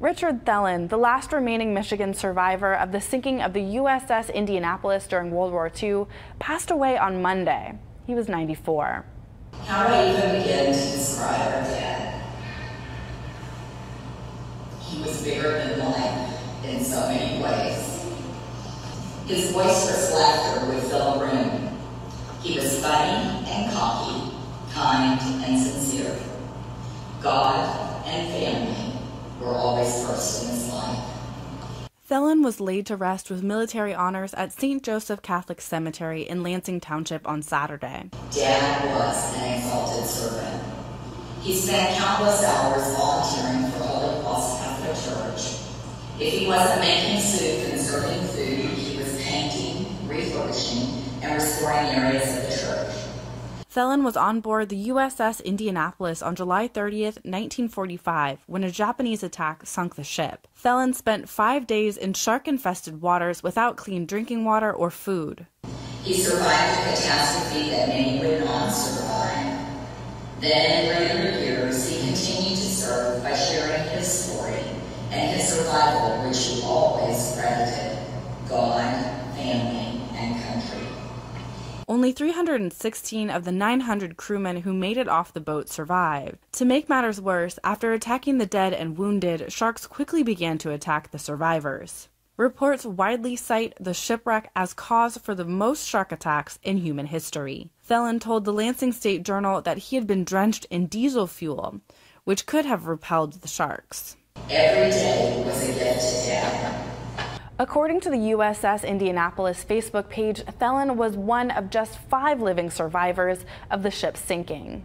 Richard Thelen, the last remaining Michigan survivor of the sinking of the USS Indianapolis during World War II, passed away on Monday. He was 94. How do I even begin to describe our dad? He was bigger than life in so many ways. His boisterous laughter would fill a room. He was funny and cocky, kind and sincere. God and family were always first in his life. Thelen was laid to rest with military honors at St. Joseph Catholic Cemetery in Lansing Township on Saturday. Dad was an exalted servant. He spent countless hours volunteering for Holy Cross Catholic Church. If he wasn't making soup and serving food, he was painting, refurbishing, and restoring areas of the church. Thelen was on board the USS Indianapolis on July 30, 1945, when a Japanese attack sunk the ship. Thelen spent five days in shark infested waters without clean drinking water or food. He survived a catastrophe that many would not survive. Then, in later years, he continued to serve by sharing his story and his survival, which he always credited God, Only 316 of the 900 crewmen who made it off the boat survived. To make matters worse, after attacking the dead and wounded, sharks quickly began to attack the survivors. Reports widely cite the shipwreck as cause for the most shark attacks in human history. Thelen told the Lansing State Journal that he had been drenched in diesel fuel, which could have repelled the sharks. Every day was a gift to. According to the USS Indianapolis Facebook page, Thelen was one of just five living survivors of the ship's sinking.